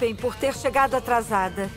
desculpem por ter chegado atrasada.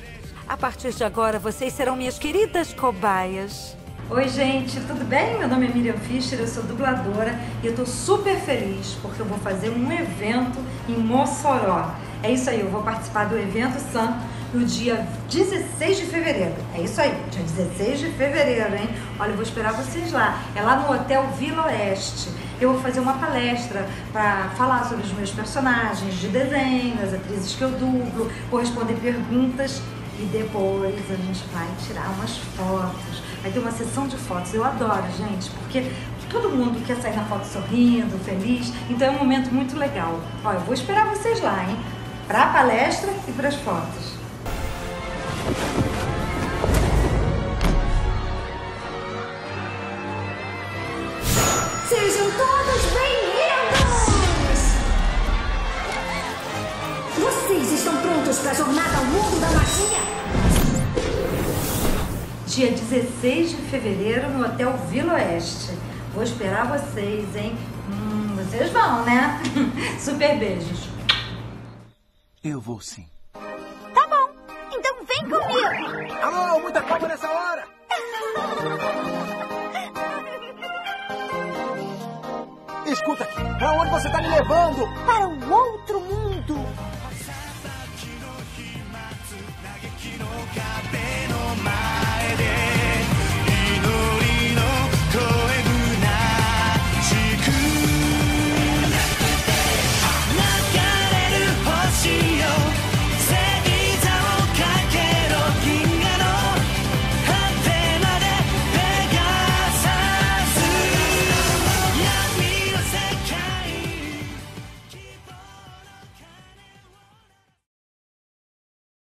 A partir de agora, vocês serão minhas queridas cobaias. Oi, gente, tudo bem? Meu nome é Miriam Fischer, eu sou dubladora e eu tô super feliz porque eu vou fazer um evento em Mossoró. É isso aí, eu vou participar do evento Sam no dia 16 de fevereiro. É isso aí, dia 16 de fevereiro, hein? Olha, eu vou esperar vocês lá. É lá no Hotel Vila Oeste. Eu vou fazer uma palestra para falar sobre os meus personagens de desenho, as atrizes que eu dublo, vou responder perguntas e depois a gente vai tirar umas fotos. Vai ter uma sessão de fotos. Eu adoro, gente, porque todo mundo quer sair na foto sorrindo, feliz. Então é um momento muito legal. Ó, eu vou esperar vocês lá, hein? Para a palestra e para as fotos. Vocês estão prontos para a jornada ao mundo da magia? Dia 16 de fevereiro no Hotel Vila Oeste. Vou esperar vocês, hein? Hum, vocês vão, né? Super beijos. Eu vou sim. Tá bom. Então vem comigo. Alô, muita calma nessa hora! Escuta aqui, pra onde você tá me levando? Para um outro mundo. つなぎ